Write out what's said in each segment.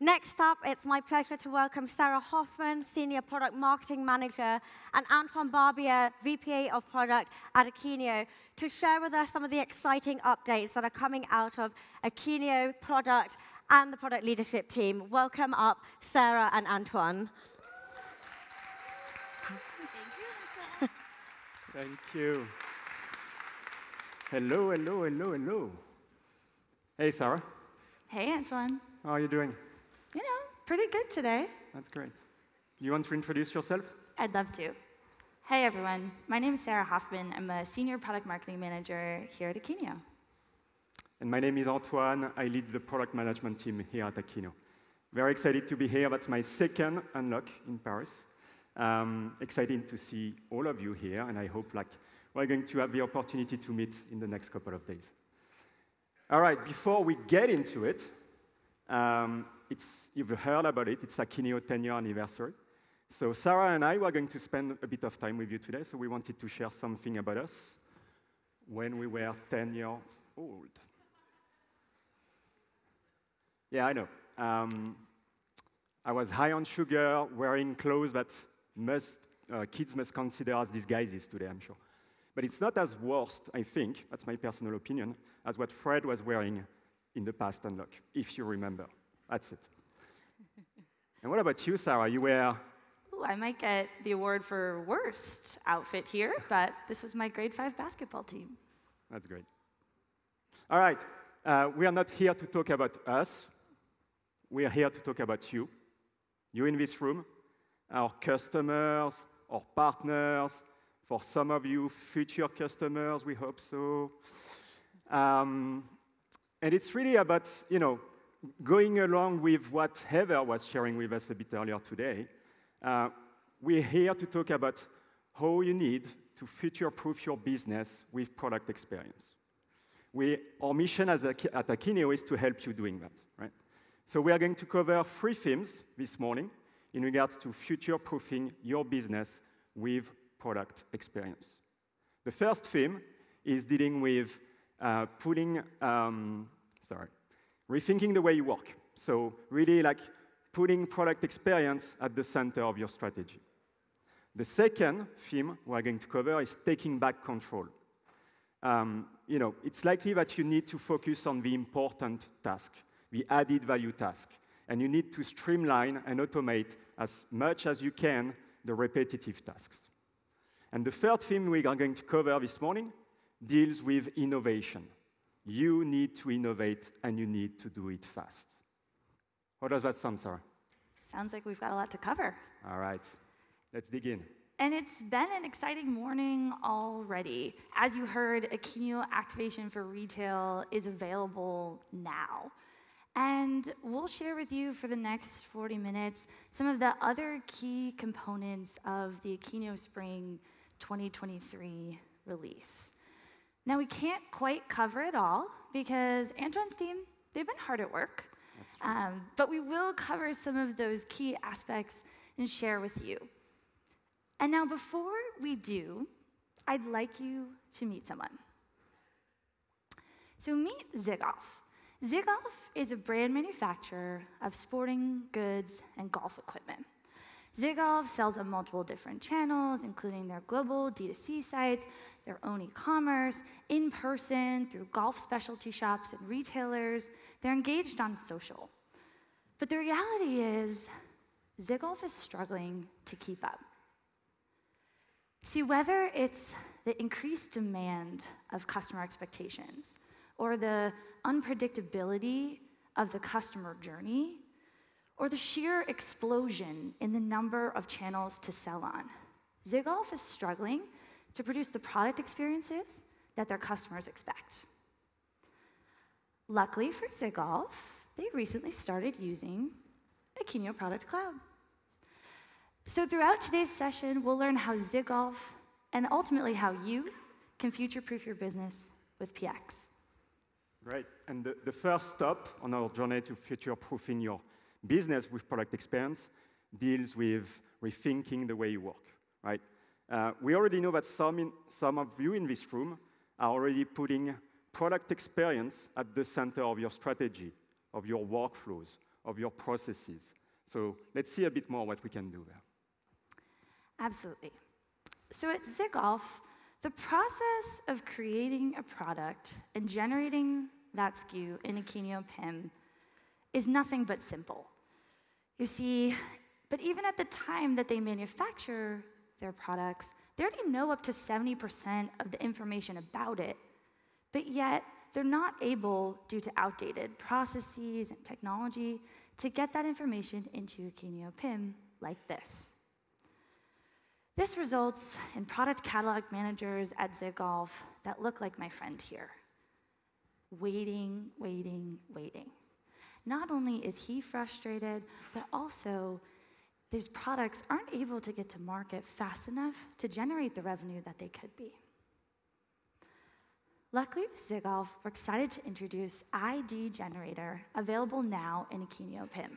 Next up, it's my pleasure to welcome Sarah Hoffman, Senior Product Marketing Manager, and Antoine Barbier, VP of Product at Akeneo, to share with us some of the exciting updates that are coming out of Akeneo product and the product leadership team. Welcome up, Sarah and Antoine. Thank you. Hello, hello, hello, hello. Hey, Sarah. Hey, Antoine. How are you doing? You know, pretty good today. That's great. Do you want to introduce yourself? I'd love to. Hey, everyone. My name is Sarah Hoffman. I'm a senior product marketing manager here at Akeneo. And my name is Antoine. I lead the product management team here at Akeneo. Very excited to be here. That's my second unlock in Paris. Um, excited to see all of you here, and I hope like we're going to have the opportunity to meet in the next couple of days. All right, before we get into it, um, it's, you've heard about it, it's Akeneo 10 year anniversary. So Sarah and I were going to spend a bit of time with you today, so we wanted to share something about us when we were 10 years old. Yeah, I know. Um, I was high on sugar, wearing clothes that must, uh, kids must consider as disguises today, I'm sure. But it's not as worst, I think, that's my personal opinion, as what Fred was wearing in the past unlock, if you remember. That's it. and what about you, Sarah? You wear. Ooh, I might get the award for worst outfit here, but this was my grade five basketball team. That's great. All right. Uh, we are not here to talk about us. We are here to talk about you. You in this room, our customers, our partners, for some of you, future customers, we hope so. Um, and it's really about, you know, going along with what Heather was sharing with us a bit earlier today, uh, we're here to talk about how you need to future-proof your business with product experience. We, our mission as a, at Akeneo is to help you doing that, right? So we are going to cover three themes this morning in regards to future-proofing your business with product experience. The first theme is dealing with uh, putting, um, sorry, rethinking the way you work. So really like putting product experience at the center of your strategy. The second theme we're going to cover is taking back control. Um, you know, it's likely that you need to focus on the important task, the added value task, and you need to streamline and automate as much as you can the repetitive tasks. And the third theme we are going to cover this morning deals with innovation. You need to innovate and you need to do it fast. How does that sound, Sarah? Sounds like we've got a lot to cover. All right, let's dig in. And it's been an exciting morning already. As you heard, Akeneo Activation for Retail is available now. And we'll share with you for the next 40 minutes some of the other key components of the Akeneo Spring 2023 release. Now, we can't quite cover it all because Antoine's team, they've been hard at work. Um, but we will cover some of those key aspects and share with you. And now, before we do, I'd like you to meet someone. So, meet Zigoff. Zigoff is a brand manufacturer of sporting goods and golf equipment. Zigoff sells on multiple different channels, including their global D2C sites, their own e commerce, in person, through golf specialty shops and retailers. They're engaged on social. But the reality is, Zigoff is struggling to keep up. See, whether it's the increased demand of customer expectations or the unpredictability of the customer journey, or the sheer explosion in the number of channels to sell on. Zigoff is struggling to produce the product experiences that their customers expect. Luckily for Zigoff, they recently started using Akeneo Product Cloud. So throughout today's session, we'll learn how Zigoff and ultimately how you can future-proof your business with PX. Right, and the, the first stop on our journey to future-proofing your business with product experience deals with rethinking the way you work, right? Uh, we already know that some, in, some of you in this room are already putting product experience at the center of your strategy, of your workflows, of your processes. So let's see a bit more what we can do there. Absolutely. So at ZigGolf, the process of creating a product and generating that SKU in Akeneo PIM is nothing but simple. You see, but even at the time that they manufacture their products, they already know up to 70% of the information about it, but yet they're not able, due to outdated processes and technology, to get that information into Akeneo PIM like this. This results in product catalog managers at ZigGolf that look like my friend here. Waiting, waiting, waiting. Not only is he frustrated, but also these products aren't able to get to market fast enough to generate the revenue that they could be. Luckily, with ZigGolf, we're excited to introduce ID Generator, available now in Akeneo PIM.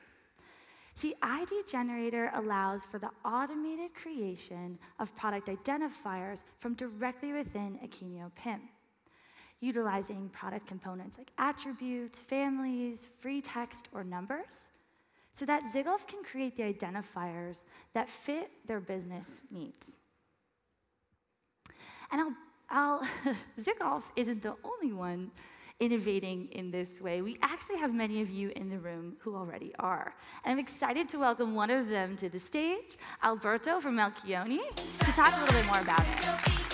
See, ID Generator allows for the automated creation of product identifiers from directly within Akeneo PIM, utilizing product components like attributes, families, free text, or numbers, so that ZigGolf can create the identifiers that fit their business needs. And I'll, I'll isn't the only one innovating in this way. We actually have many of you in the room who already are. And I'm excited to welcome one of them to the stage, Alberto from Melchioni, to talk a little bit more about it.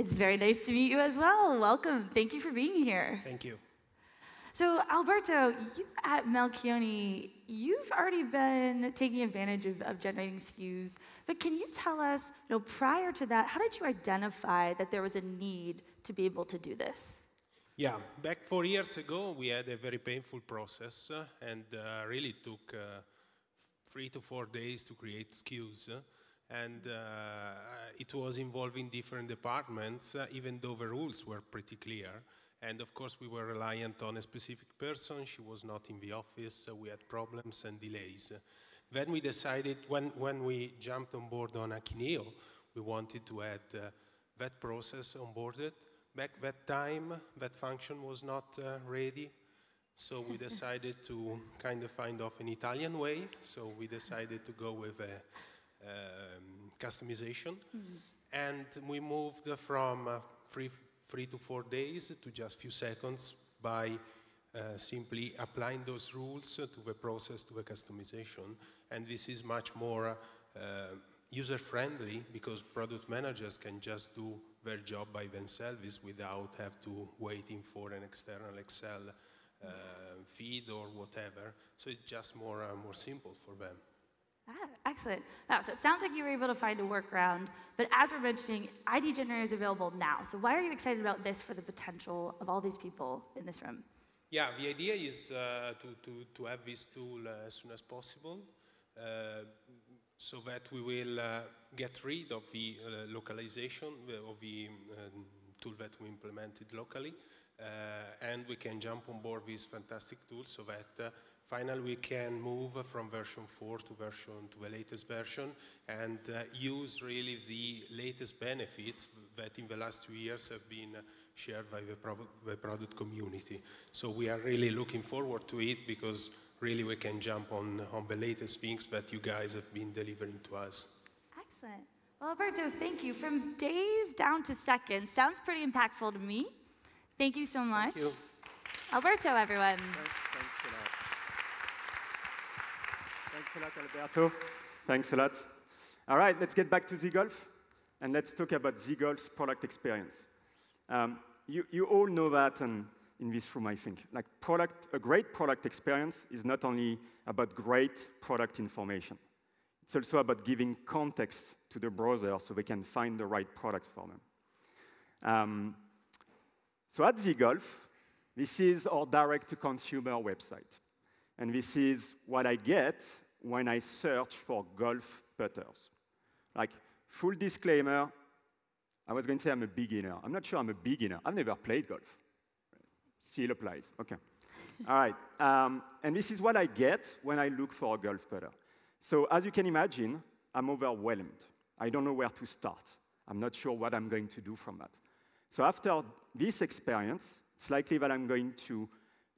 It's very nice to meet you as well. Welcome. Thank you for being here. Thank you. So, Alberto, you at Melchioni, you've already been taking advantage of, of generating SKUs, but can you tell us, you know, prior to that, how did you identify that there was a need to be able to do this? Yeah, back four years ago, we had a very painful process uh, and uh, really took uh, three to four days to create SKUs. Uh, and uh, it was involving different departments, uh, even though the rules were pretty clear. And of course, we were reliant on a specific person. She was not in the office. So we had problems and delays. Then we decided, when, when we jumped on board on Akeneo, we wanted to add uh, that process onboarded. Back that time, that function was not uh, ready. So we decided to kind of find off an Italian way. So we decided to go with a um, customization. And we moved from uh, three, three to four days to just few seconds by uh, simply applying those rules to the process, to the customization. And this is much more uh, user-friendly because product managers can just do their job by themselves without have to waiting for an external Excel uh, feed or whatever. So it's just more, uh, more simple for them. Ah, excellent. Wow, so it sounds like you were able to find a workaround, but as we're mentioning, ID Generator is available now. So why are you excited about this for the potential of all these people in this room? Yeah, the idea is uh, to, to, to have this tool uh, as soon as possible uh, so that we will uh, get rid of the uh, localization uh, of the um, tool that we implemented locally. and we can jump on board this fantastic tool so that finally we can move from version 4 to version to the latest version and uh, use really the latest benefits that in the last two years have been shared by the, pro- the product community. So we are really looking forward to it because really we can jump on, on the latest things that you guys have been delivering to us. Excellent. Well, Alberto, thank you. From days down to seconds sounds pretty impactful to me. Thank you so much. you. Alberto, everyone. Thanks a lot. Alberto. Thanks a lot. All right, let's get back to ZGolf and let's talk about ZGolf's product experience. Um, you, you all know that and in this room, I think. Like product, a great product experience is not only about great product information. It's also about giving context to the browser so they can find the right product for them. Um, so at ZGolf, this is our direct-to-consumer website. And this is what I get when I search for golf putters. Like, full disclaimer, I was going to say I'm a beginner. I'm not sure I'm a beginner. I've never played golf. Still applies. Okay. All right. Um, and this is what I get when I look for a golf putter. So as you can imagine, I'm overwhelmed. I don't know where to start. I'm not sure what I'm going to do from that. So after this experience, it's likely that I'm going to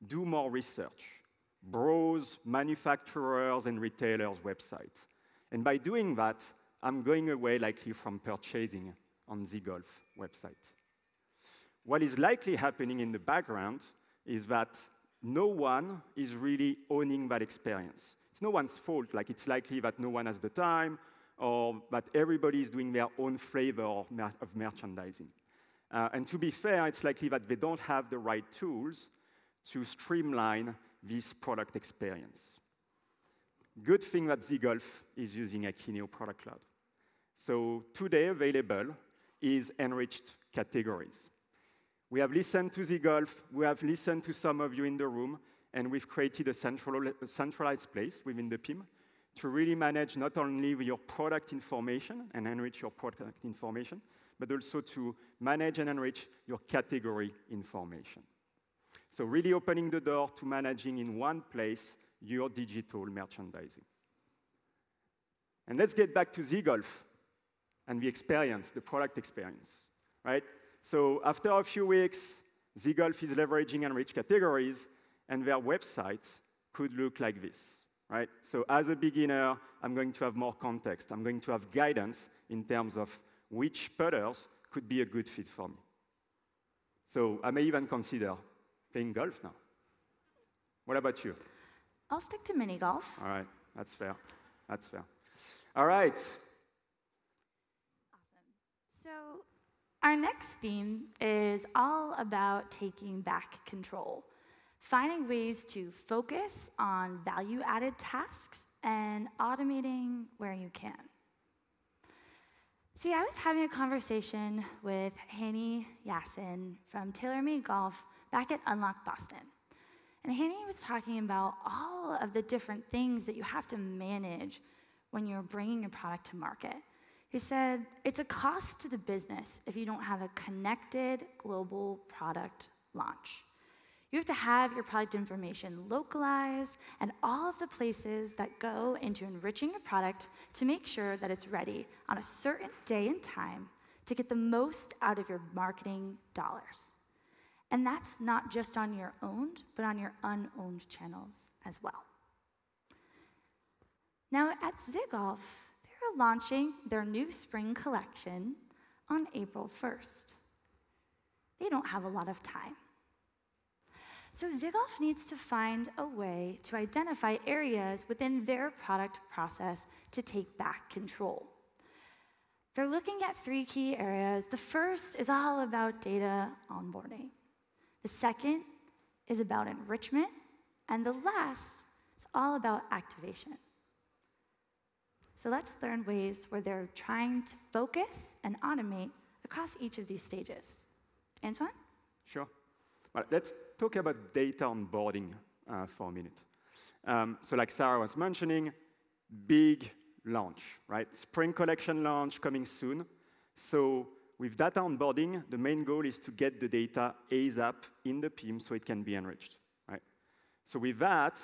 do more research, browse manufacturers and retailers' websites. And by doing that, I'm going away likely from purchasing on the golf website. What is likely happening in the background is that no one is really owning that experience. It's no one's fault, like it's likely that no one has the time or that everybody is doing their own flavor of, mer of merchandising. Uh, and to be fair, it's likely that they don't have the right tools to streamline this product experience. Good thing that ZGolf is using Akeneo Product Cloud. So today available is enriched categories. We have listened to ZGolf, we have listened to some of you in the room, and we've created a, central, centralized place within the PIM to really manage not only your product information and enrich your product information, but also to manage and enrich your category information. So really opening the door to managing in one place your digital merchandising. And let's get back to ZGolf and the experience, the product experience, right? So after a few weeks, ZGolf is leveraging enriched categories, and their website could look like this, right? So as a beginner, I'm going to have more context. I'm going to have guidance in terms of which putters could be a good fit for me. So I may even consider playing golf now. What about you? I'll stick to mini golf. All right, that's fair. That's fair. All right. Awesome. So, our next theme is all about taking back control, finding ways to focus on value added tasks and automating where you can. See, I was having a conversation with Hanny Yasin from TaylorMade Golf back at Unlock Boston. And Hanny was talking about all of the different things that you have to manage when you're bringing your product to market. He said it's a cost to the business if you don't have a connected global product launch. You have to have your product information localized and all of the places that go into enriching your product to make sure that it's ready on a certain day and time to get the most out of your marketing dollars. And that's not just on your owned, but on your unowned channels as well. Now, at ZGolf, they're launching their new spring collection on April 1st. They don't have a lot of time. So ZGolf needs to find a way to identify areas within their product process to take back control. They're looking at three key areas. The first is all about data onboarding. The second is about enrichment, and the last is all about activation. So let's learn ways where they're trying to focus and automate across each of these stages. Antoine? Sure. Well, let's talk about data onboarding uh, for a minute. Um, so like Sarah was mentioning, big launch, right? Spring collection launch coming soon. So with data onboarding, the main goal is to get the data ASAP in the PIM so it can be enriched, right? So with that,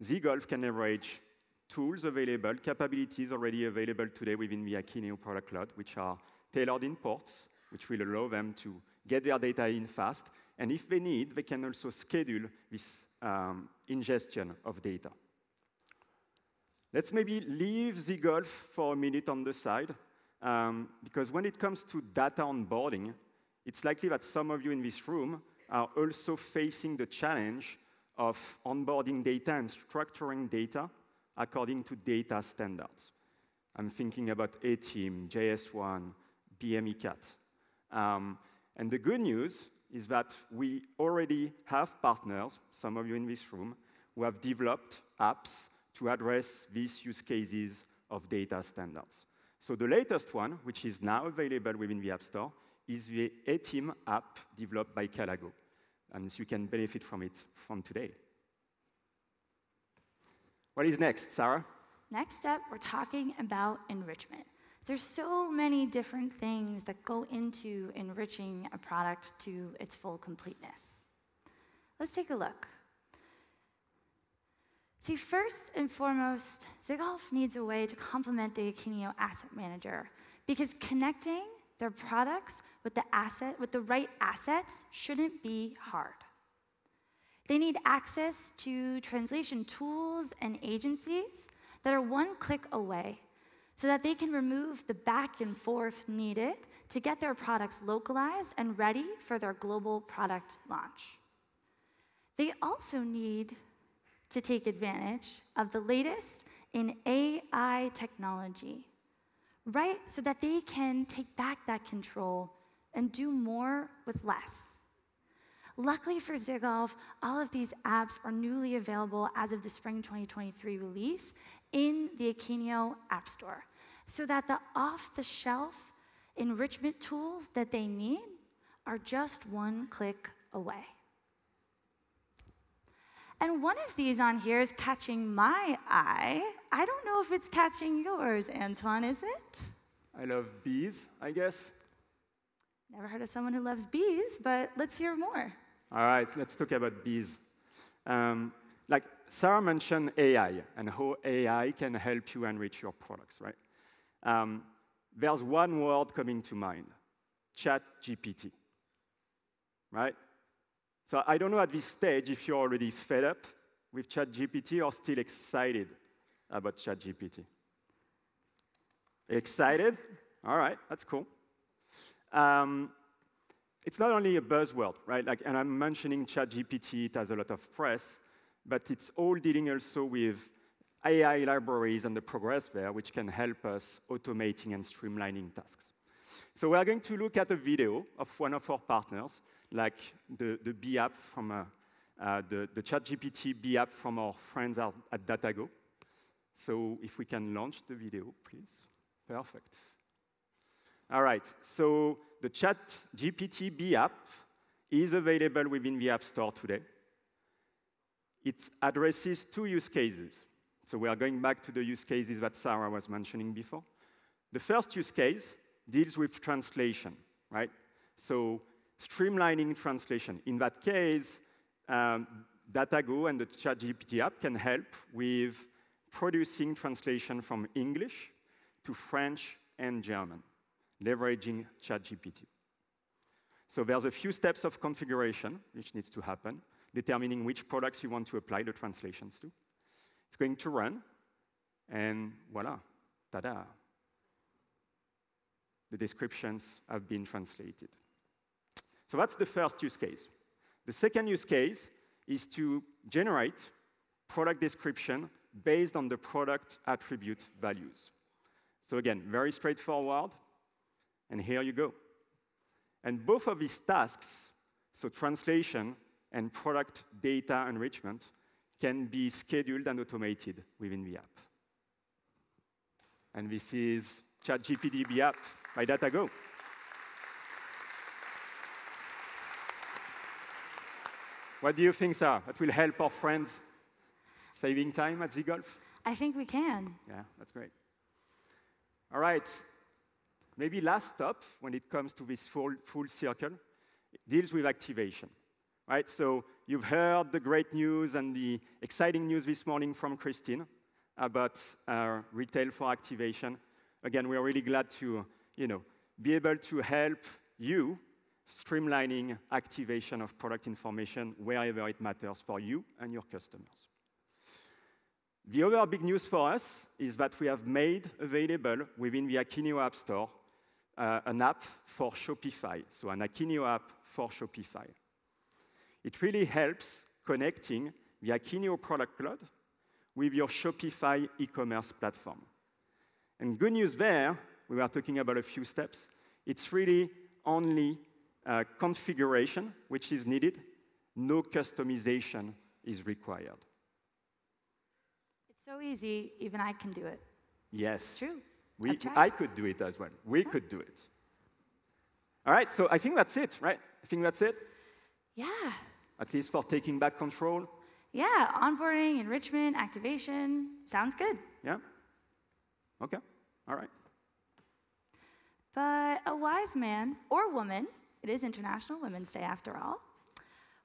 ZGolf can leverage tools available, capabilities already available today within the Akeneo product cloud, which are tailored imports, which will allow them to get their data in fast. And if they need, they can also schedule this um, ingestion of data. Let's maybe leave ZGolf for a minute on the side um, because when it comes to data onboarding, it's likely that some of you in this room are also facing the challenge of onboarding data and structuring data according to data standards. I'm thinking about ETIM, GS1, BMECAT. Um, and the good news is that we already have partners, some of you in this room, who have developed apps to address these use cases of data standards. So the latest one, which is now available within the App Store, is the ETIM app developed by Calago. And you can benefit from it from today. What is next, Sarah? Next up, we're talking about enrichment. There's so many different things that go into enriching a product to its full completeness. Let's take a look. See, first and foremost, ZGolf needs a way to complement the Akeneo Asset Manager because connecting their products with the asset with the right assets shouldn't be hard. They need access to translation tools and agencies that are one click away so that they can remove the back and forth needed to get their products localized and ready for their global product launch. They also need to take advantage of the latest in AI technology, right? So that they can take back that control and do more with less. Luckily for Zigolf, all of these apps are newly available as of the spring 2023 release in the Akeneo App Store, so that the off the shelf enrichment tools that they need are just one click away. And one of these on here is catching my eye. I don't know if it's catching yours, Antoine, is it? I love bees, I guess. Never heard of someone who loves bees, but let's hear more. All right, let's talk about bees. Um, like Sarah mentioned AI and how AI can help you enrich your products, right? Um, there's one word coming to mind, chat GPT, right? So I don't know at this stage if you're already fed up with ChatGPT or still excited about ChatGPT. Excited? All right, that's cool. Um, it's not only a buzzword, right? Like, and I'm mentioning ChatGPT, it has a lot of press, but it's all dealing also with AI libraries and the progress there, which can help us automating and streamlining tasks. So we are going to look at a video of one of our partners, like the, the Bee app from uh, uh, the, the ChatGPT Bee app from our friends at, at Datago. So if we can launch the video, please. Perfect. All right, so the Chat GPT Bee app is available within the App Store today. It addresses two use cases. So we are going back to the use cases that Sarah was mentioning before. The first use case deals with translation, right? So streamlining translation. In that case, um, DataGo and the ChatGPT app can help with producing translation from English to French and German leveraging ChatGPT. So there's a few steps of configuration which needs to happen, determining which products you want to apply the translations to. It's going to run, and voila, ta-da. The descriptions have been translated. So that's the first use case. The second use case is to generate product description based on the product attribute values. So again, very straightforward, and here you go. And both of these tasks, so translation and product data enrichment, can be scheduled and automated within the app. And this is ChatGPT app by DataGo. What do you think, sir? That will help our friends saving time at the golf? I think we can. Yeah, that's great. All right, Maybe last stop when it comes to this full, full circle deals with activation. Right? So you've heard the great news and the exciting news this morning from Christine about uh, retail for activation. Again, we are really glad to you know, be able to help you streamlining activation of product information wherever it matters for you and your customers. The other big news for us is that we have made available within the Akeneo App Store uh, an app for Shopify, so an Akeneo app for Shopify. It really helps connecting the Akeneo product cloud with your Shopify e-commerce platform. And good news there, we were talking about a few steps. It's really only uh, configuration which is needed. No customization is required. It's so easy, even I can do it. Yes. True. We, I could do it as well. We could do it. All right, so I think that's it, right? I think that's it. Yeah. At least for taking back control. Yeah, onboarding, enrichment, activation. Sounds good. Yeah? Okay, all right. But a wise man or woman, it is International Women's Day after all,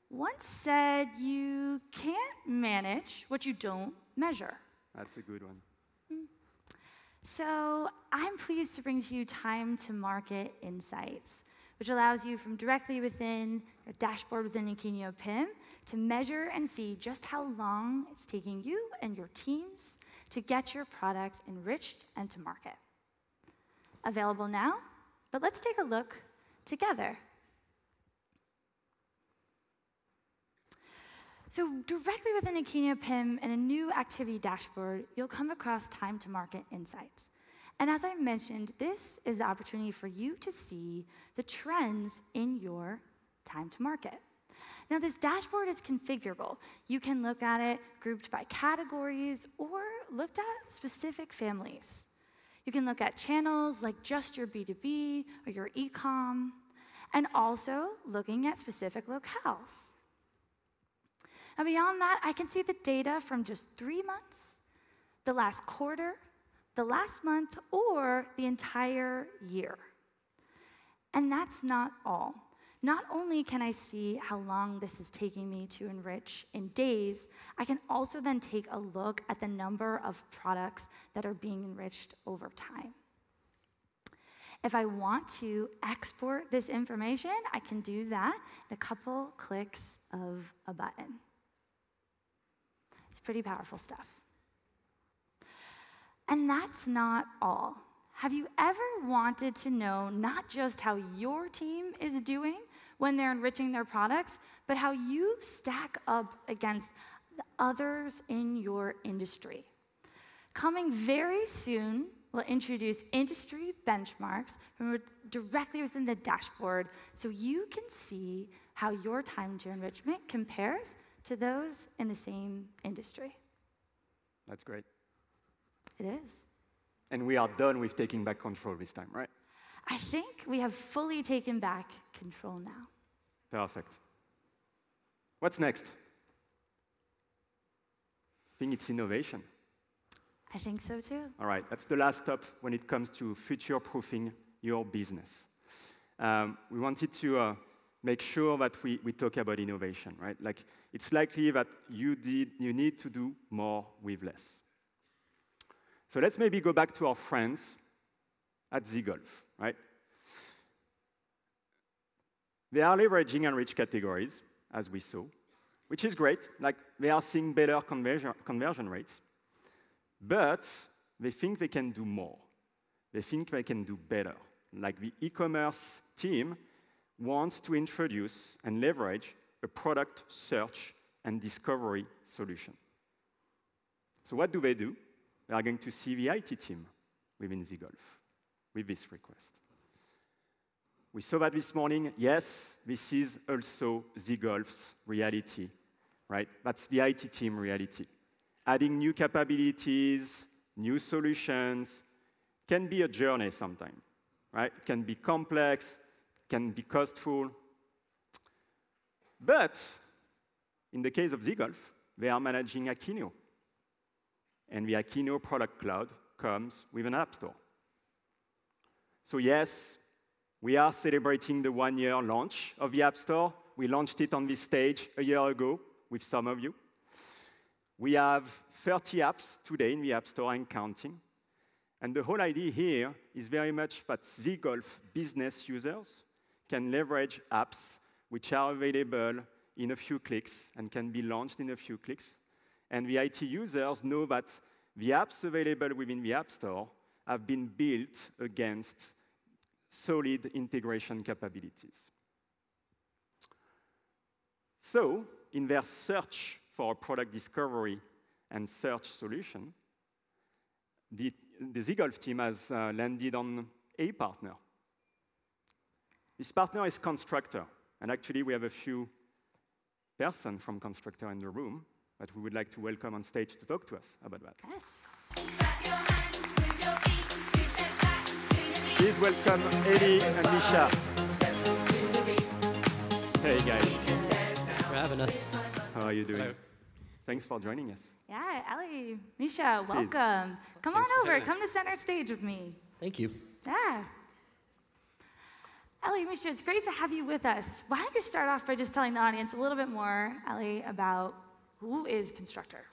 once said you can't manage what you don't measure. That's a good one. So I'm pleased to bring to you time to market insights, which allows you from directly within your dashboard within Akeneo PIM to measure and see just how long it's taking you and your teams to get your products enriched and to market. Available now, but let's take a look together. So directly within Akeneo PIM and a new activity dashboard, you'll come across time to market insights. And as I mentioned, this is the opportunity for you to see the trends in your time to market. Now, this dashboard is configurable. You can look at it grouped by categories or looked at specific families. You can look at channels like just your B2B or your e-com, and also looking at specific locales. And beyond that, I can see the data from just three months, the last quarter, the last month, or the entire year. And that's not all. Not only can I see how long this is taking me to enrich in days, I can also then take a look at the number of products that are being enriched over time. If I want to export this information, I can do that in a couple clicks of a button. Pretty powerful stuff. And that's not all. Have you ever wanted to know not just how your team is doing when they're enriching their products, but how you stack up against the others in your industry? Coming very soon, we'll introduce industry benchmarks from directly within the dashboard so you can see how your time to enrichment compares to those in the same industry. That's great. It is. And we are done with taking back control this time, right? I think we have fully taken back control now. Perfect. What's next? I think it's innovation. I think so too. All right, that's the last stop when it comes to future proofing your business. Um, we wanted to uh, make sure that we, we talk about innovation, right? Like, it's likely that you, did, you need to do more with less. So let's maybe go back to our friends at ZGolf, right? They are leveraging enriched categories, as we saw, which is great. Like, they are seeing better conversion, conversion rates. But they think they can do more. They think they can do better. Like the e-commerce team wants to introduce and leverage a product search and discovery solution. So what do they do? They are going to see the IT team within ZGolf with this request. We saw that this morning. Yes, this is also ZGolf's reality, right? That's the IT team reality. Adding new capabilities, new solutions can be a journey sometimes, right? It can be complex, can be costful. But in the case of ZGolf, they are managing Akeneo. And the Akeneo product cloud comes with an app store. So yes, we are celebrating the one-year launch of the App Store. We launched it on this stage a year ago with some of you. We have 30 apps today in the App Store and counting. And the whole idea here is very much that ZGolf business users can leverage apps which are available in a few clicks and can be launched in a few clicks. And the IT users know that the apps available within the App Store have been built against solid integration capabilities. So, in their search for a product discovery and search solution, the, the ZGolf team has uh, landed on a partner this partner is Constructor, and actually we have a few person from Constructor in the room that we would like to welcome on stage to talk to us about that. Yes. Please welcome Eli and Misha. Hey guys. Thanks for having us. How are you doing? Hello. Thanks for joining us. Yeah, Ellie, Misha, welcome. Please. Come Thanks on over. Come to center stage with me. Thank you. Yeah. Ellie, Misha, it's great to have you with us. Why don't you start off by just telling the audience a little bit more, Ellie, about who is Constructor?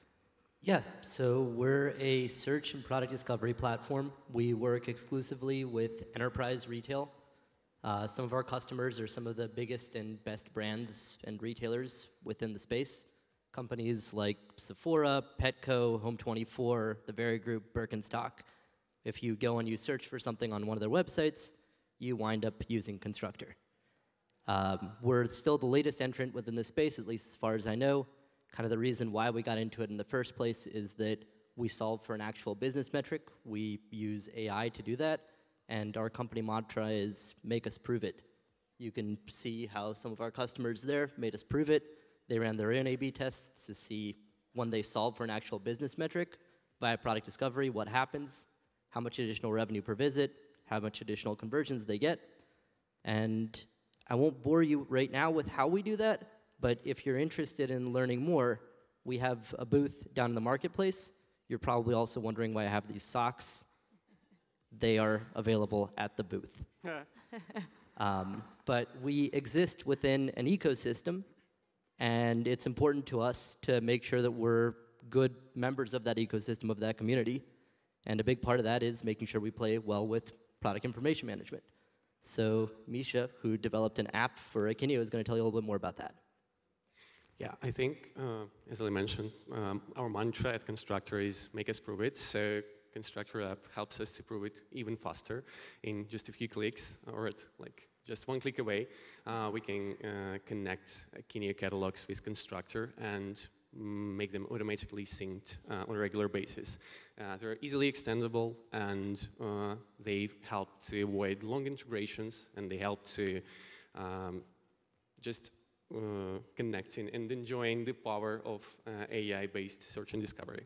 Yeah, so we're a search and product discovery platform. We work exclusively with enterprise retail. Uh, some of our customers are some of the biggest and best brands and retailers within the space. Companies like Sephora, Petco, Home24, The Very Group, Birkenstock. If you go and you search for something on one of their websites, you wind up using Constructor. Um, we're still the latest entrant within the space, at least as far as I know. Kind of the reason why we got into it in the first place is that we solve for an actual business metric. We use AI to do that, and our company mantra is make us prove it. You can see how some of our customers there made us prove it. They ran their own A-B tests to see when they solve for an actual business metric via product discovery, what happens, how much additional revenue per visit, how much additional conversions they get. And I won't bore you right now with how we do that, but if you're interested in learning more, we have a booth down in the marketplace. You're probably also wondering why I have these socks. They are available at the booth. um, but we exist within an ecosystem, and it's important to us to make sure that we're good members of that ecosystem, of that community. And a big part of that is making sure we play well with product information management. So Misha, who developed an app for Akeneo, is going to tell you a little bit more about that. Yeah, I think, uh, as I mentioned, um, our mantra at Constructor is make us prove it. So Constructor app helps us to prove it even faster in just a few clicks or at like just one click away. Uh, we can uh, connect Akeneo catalogs with Constructor and make them automatically synced uh, on a regular basis. Uh, they're easily extendable and uh, they help to avoid long integrations and they help to um, just uh, connecting and enjoying the power of uh, AI-based search and discovery.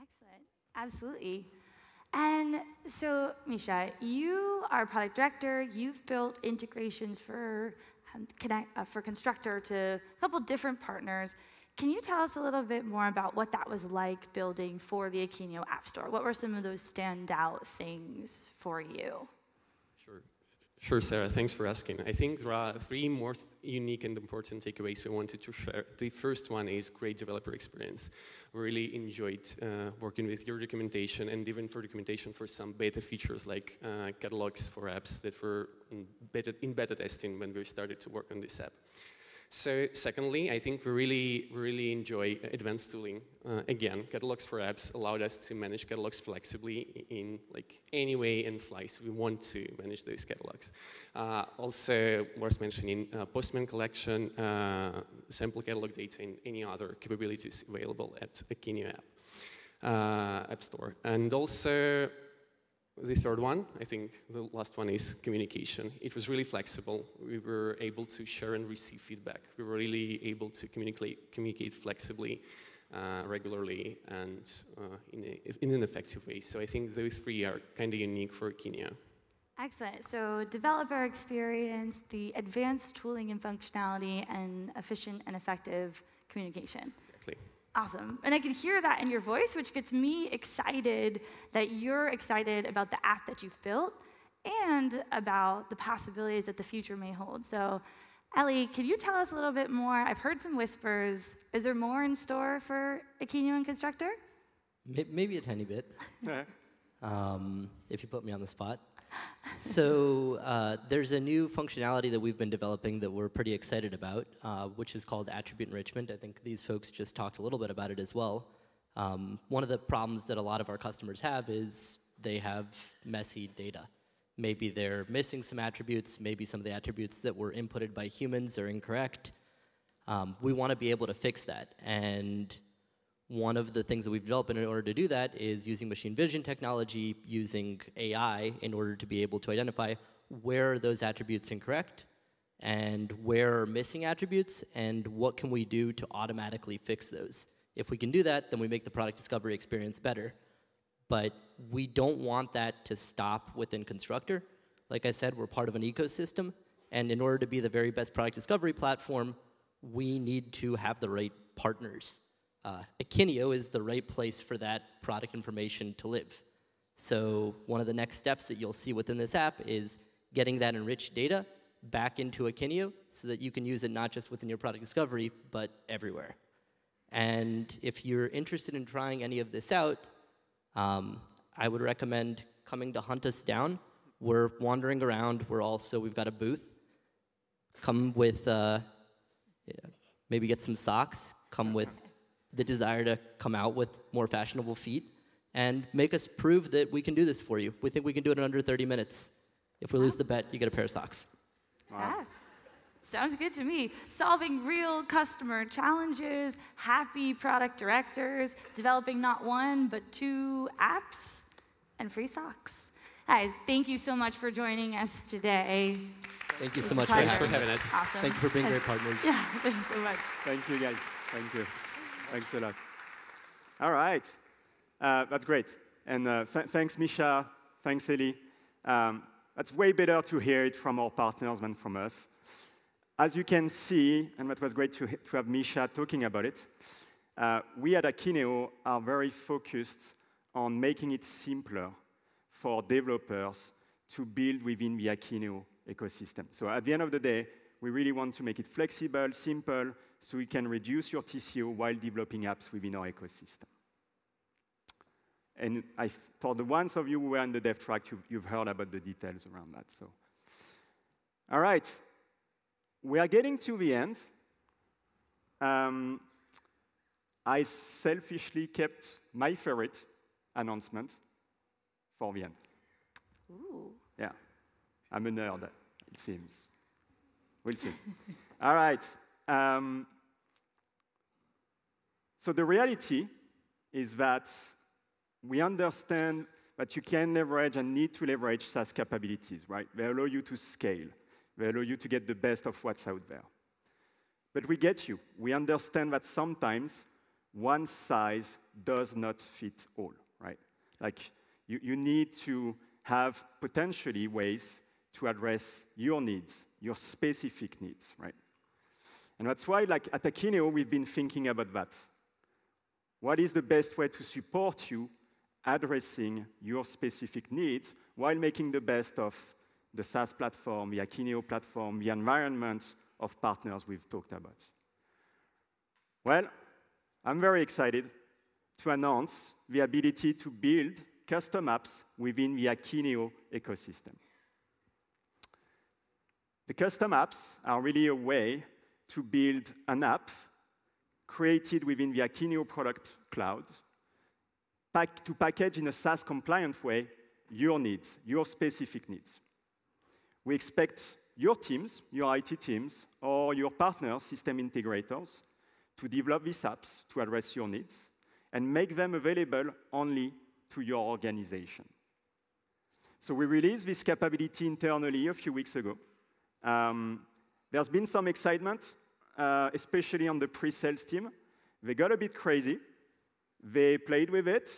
Excellent, absolutely. And so, Misha, you are product director. You've built integrations for um, connect, uh, for Constructor to a couple different partners. Can you tell us a little bit more about what that was like building for the Akeneo App Store? What were some of those standout things for you? Sure. Sure, Sarah, thanks for asking. I think there are three most unique and important takeaways we wanted to share. The first one is great developer experience. We really enjoyed uh, working with your documentation and even for documentation for some beta features like uh, catalogs for apps that were beta, in beta testing when we started to work on this app. So secondly, I think we really, really enjoy advanced tooling. Uh, again, catalogs for apps allowed us to manage catalogs flexibly in like any way and slice we want to manage those catalogs. Uh, also worth mentioning uh, Postman collection, uh, sample catalog data, and any other capabilities available at Akeneo app, uh, app Store. And also the third one, I think the last one is communication. It was really flexible. We were able to share and receive feedback. We were really able to communicate, communicate flexibly, uh, regularly, and uh, in, a, in, an effective way. So I think those three are kind of unique for Akeneo. Excellent. So developer experience, the advanced tooling and functionality, and efficient and effective communication. Exactly. Awesome. And I can hear that in your voice, which gets me excited that you're excited about the app that you've built and about the possibilities that the future may hold. So, Ellie, can you tell us a little bit more? I've heard some whispers. Is there more in store for Akeneo and Constructor? Maybe a tiny bit, um, if you put me on the spot so uh, there's a new functionality that we've been developing that we're pretty excited about, uh, which is called attribute enrichment. I think these folks just talked a little bit about it as well. Um, one of the problems that a lot of our customers have is they have messy data. Maybe they're missing some attributes, maybe some of the attributes that were inputted by humans are incorrect. Um, we want to be able to fix that. And one of the things that we've developed in order to do that is using machine vision technology, using AI in order to be able to identify where are those attributes incorrect and where are missing attributes and what can we do to automatically fix those. If we can do that, then we make the product discovery experience better. But we don't want that to stop within Constructor. Like I said, we're part of an ecosystem, and in order to be the very best product discovery platform, we need to have the right partners uh, Akeneo is the right place for that product information to live. So one of the next steps that you'll see within this app is getting that enriched data back into Akeneo so that you can use it not just within your product discovery, but everywhere. And if you're interested in trying any of this out, um, I would recommend coming to hunt us down. We're wandering around. We're also, we've got a booth. Come with, uh, yeah, maybe get some socks. Come with the desire to come out with more fashionable feet and make us prove that we can do this for you. We think we can do it in under 30 minutes. If we lose the bet, you get a pair of socks. Yeah. Sounds good to me. Solving real customer challenges, happy product directors, developing not one, but two apps, and free socks. Guys, thank you so much for joining us today. Thank you so much. Thanks for having having us. us. Awesome. Thank you for being great partners. Yeah, thanks so much. Thank you, guys. Thank you. Thanks a lot. All right. Uh, that's great. And uh, th- thanks, Misha. Thanks, Eli. Um, that's way better to hear it from our partners than from us. As you can see, and that was great to, to have Misha talking about it, uh, we at Akeneo are very focused on making it simpler for developers to build within the Akeneo ecosystem. So at the end of the day, we really want to make it flexible, simple, so you can reduce your TCO while developing apps within our ecosystem. And I, for the ones of you who were on the dev track, you've, you've heard about the details around that. So, all right, we are getting to the end. Um, I selfishly kept my favorite announcement for the end. Ooh. Yeah, I'm a nerd, it seems. We'll see. All right. Um, so the reality is that we understand that you can leverage and need to leverage SaaS capabilities, right? They allow you to scale. They allow you to get the best of what's out there. But we get you. We understand that sometimes one size does not fit all, right? Like you, you need to have potentially ways to address your needs, your specific needs, right? And that's why, like at Akeneo, we've been thinking about that. What is the best way to support you addressing your specific needs while making the best of the SaaS platform, the Akeneo platform, the environment of partners we've talked about? Well, I'm very excited to announce the ability to build custom apps within the Akeneo ecosystem. The custom apps are really a way to build an app created within the Akeneo product cloud pack, to package in a SaaS compliant way your needs, your specific needs. We expect your teams, your IT teams, or your partners, system integrators, to develop these apps to address your needs and make them available only to your organization. So we released this capability internally a few weeks ago. Um, there's been some excitement, uh, especially on the pre-sales team. They got a bit crazy. They played with it.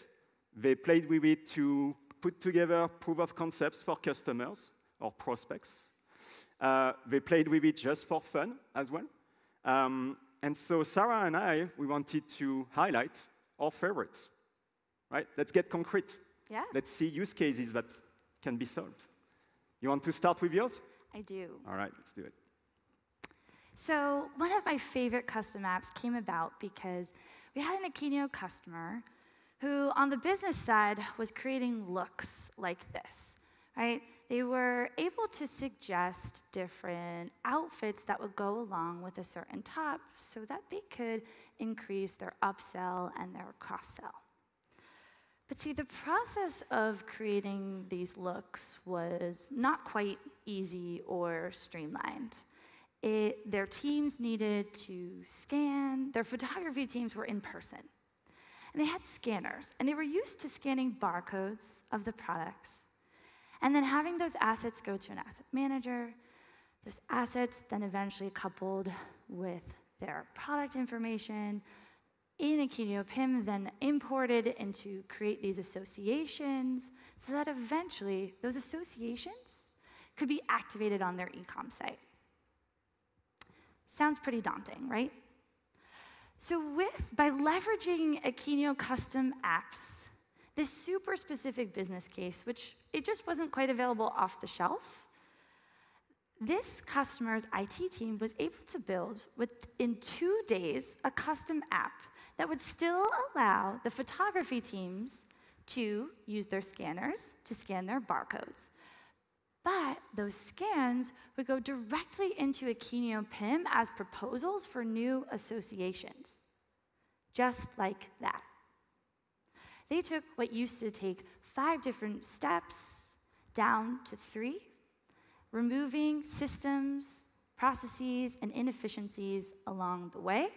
They played with it to put together proof of concepts for customers or prospects. Uh, they played with it just for fun as well. Um, and so Sarah and I, we wanted to highlight our favorites, right? Let's get concrete. Yeah, Let's see use cases that can be solved. You want to start with yours? I do. All right, let's do it. So, one of my favorite custom apps came about because we had an Akeneo customer who, on the business side, was creating looks like this, right? They were able to suggest different outfits that would go along with a certain top so that they could increase their upsell and their cross sell. But see, the process of creating these looks was not quite easy or streamlined. It, their teams needed to scan, their photography teams were in person. And they had scanners, and they were used to scanning barcodes of the products, and then having those assets go to an asset manager. Those assets then eventually coupled with their product information in Akeneo PIM, then imported into create these associations so that eventually those associations could be activated on their e-com site. Sounds pretty daunting, right? So with by leveraging Akeneo custom apps, this super specific business case, which it just wasn't quite available off the shelf, this customer's IT team was able to build within two days a custom app that would still allow the photography teams to use their scanners to scan their barcodes. But those scans would go directly into Akeneo PIM as proposals for new associations. Just like that. They took what used to take five different steps down to three, removing systems, processes, and inefficiencies along the way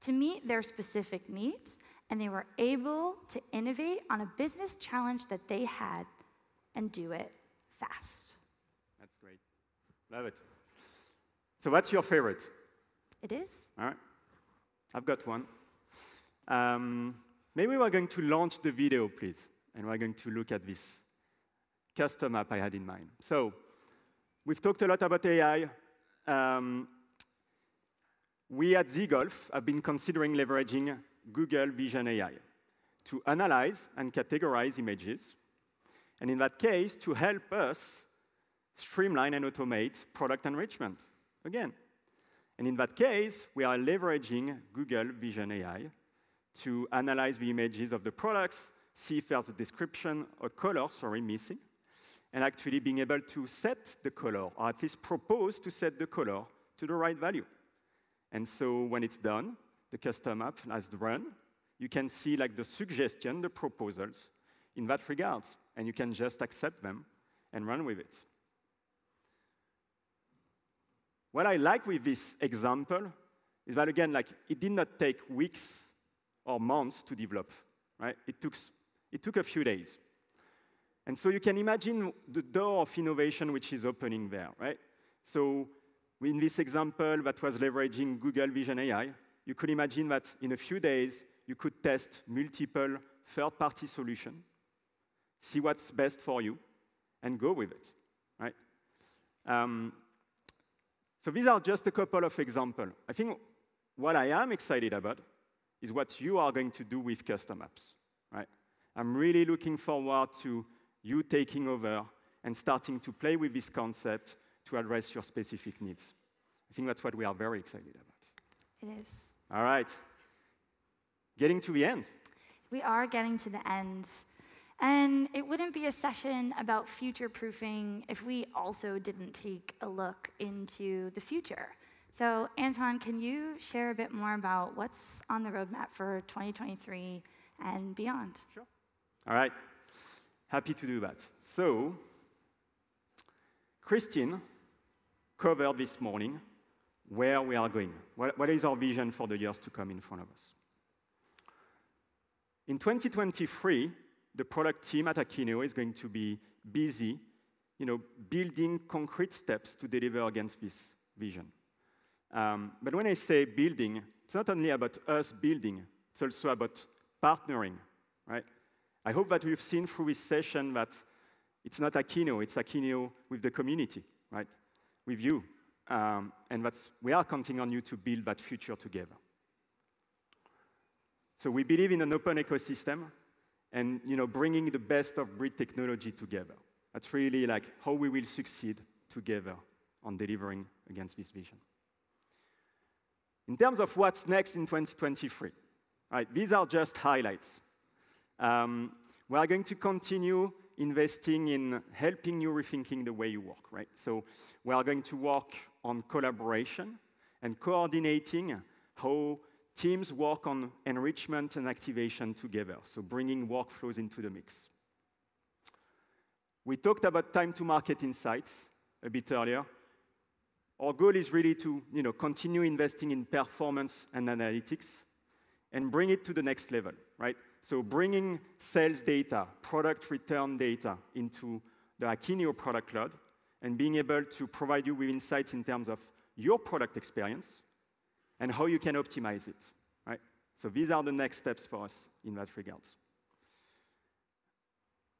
to meet their specific needs, and they were able to innovate on a business challenge that they had and do it fast. Love it. So, what's your favorite? It is. All right. I've got one. Um, maybe we're going to launch the video, please, and we're going to look at this custom app I had in mind. So, we've talked a lot about AI. Um, we at ZGolf have been considering leveraging Google Vision AI to analyze and categorize images, and in that case, to help us streamline and automate product enrichment. Again, and in that case, we are leveraging Google Vision AI to analyze the images of the products, see if there's a description, a color, sorry, missing, and actually being able to set the color, or at least propose to set the color to the right value. And so when it's done, the custom app has run, you can see like the suggestion, the proposals in that regards, and you can just accept them and run with it. What I like with this example is that again, like it did not take weeks or months to develop, right? It took, it took a few days. And so you can imagine the door of innovation which is opening there, right? So in this example that was leveraging Google Vision AI, you could imagine that in a few days, you could test multiple third-party solutions, see what's best for you, and go with it, right? Um, so these are just a couple of examples. I think what I am excited about is what you are going to do with custom apps, right? I'm really looking forward to you taking over and starting to play with this concept to address your specific needs. I think that's what we are very excited about. It is. All right. Getting to the end. We are getting to the end. And it wouldn't be a session about future proofing if we also didn't take a look into the future. So, Antoine, can you share a bit more about what's on the roadmap for 2023 and beyond? Sure. All right. Happy to do that. So, Christine covered this morning where we are going. What, what is our vision for the years to come in front of us? In 2023, the product team at Akeneo is going to be busy, you know, building concrete steps to deliver against this vision. Um, but when I say building, it's not only about us building, it's also about partnering, right? I hope that we've seen through this session that it's not Akeneo, it's Akeneo with the community, right? With you. Um, and that's, we are counting on you to build that future together. So we believe in an open ecosystem and you know, bringing the best of breed technology together. That's really like how we will succeed together on delivering against this vision. In terms of what's next in 2023, right, these are just highlights. Um, we are going to continue investing in helping you rethinking the way you work, right? So we are going to work on collaboration and coordinating how teams work on enrichment and activation together, so bringing workflows into the mix. We talked about time to market insights a bit earlier. Our goal is really to you know, continue investing in performance and analytics and bring it to the next level, right? So bringing sales data, product return data into the Akeneo product cloud and being able to provide you with insights in terms of your product experience and how you can optimize it, right? So these are the next steps for us in that regard.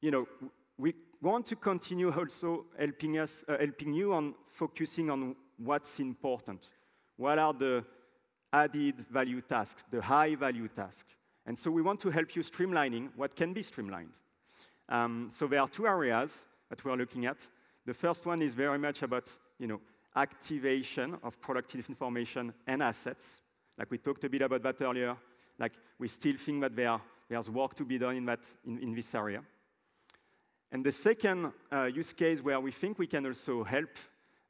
You know, we want to continue also helping us, uh, helping you on focusing on what's important. What are the added value tasks, the high value tasks? And so we want to help you streamlining what can be streamlined. Um, so there are two areas that we're looking at. The first one is very much about you know, activation of productive information and assets, like we talked a bit about that earlier, like we still think that there, there's work to be done in, that, in, in this area. And the second uh, use case where we think we can also help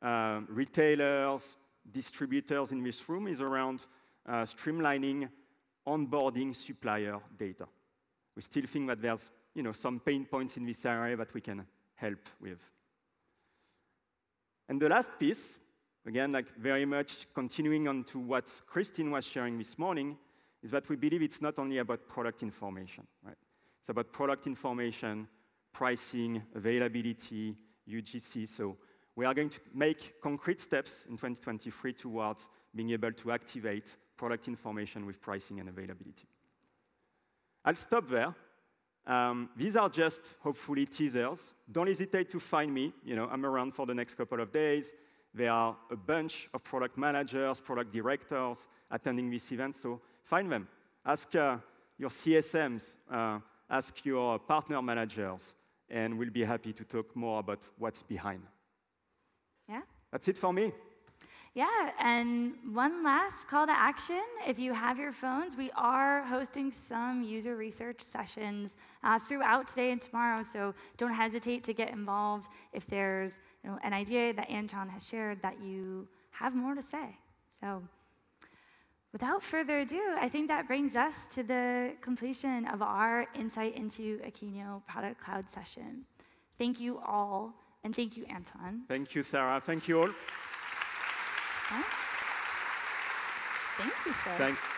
uh, retailers, distributors in this room is around uh, streamlining onboarding supplier data. We still think that there's you know, some pain points in this area that we can help with. And the last piece, again, like very much continuing on to what Christine was sharing this morning, is that we believe it's not only about product information, right? It's about product information, pricing, availability, UGC. So we are going to make concrete steps in 2023 towards being able to activate product information with pricing and availability. I'll stop there. Um, these are just hopefully teasers. Don't hesitate to find me. You know, I'm around for the next couple of days. There are a bunch of product managers, product directors attending this event, so find them. Ask uh, your CSMs, uh, ask your partner managers, and we'll be happy to talk more about what's behind. Yeah? That's it for me. Yeah, and one last call to action. If you have your phones, we are hosting some user research sessions uh, throughout today and tomorrow, so don't hesitate to get involved if there's you know, an idea that Anton has shared that you have more to say. So, without further ado, I think that brings us to the completion of our Insight into Akeneo Product Cloud session. Thank you all, and thank you, Anton. Thank you, Sarah. Thank you all. Thank you, sir. Thanks.